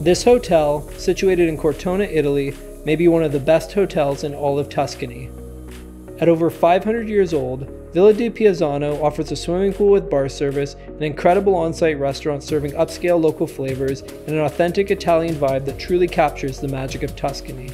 This hotel, situated in Cortona, Italy, may be one of the best hotels in all of Tuscany. At over 500 years old, Villa di Piazzano offers a swimming pool with bar service, an incredible on site restaurant serving upscale local flavors, and an authentic Italian vibe that truly captures the magic of Tuscany.